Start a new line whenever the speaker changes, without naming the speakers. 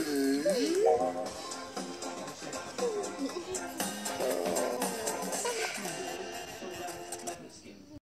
Mm-hmm.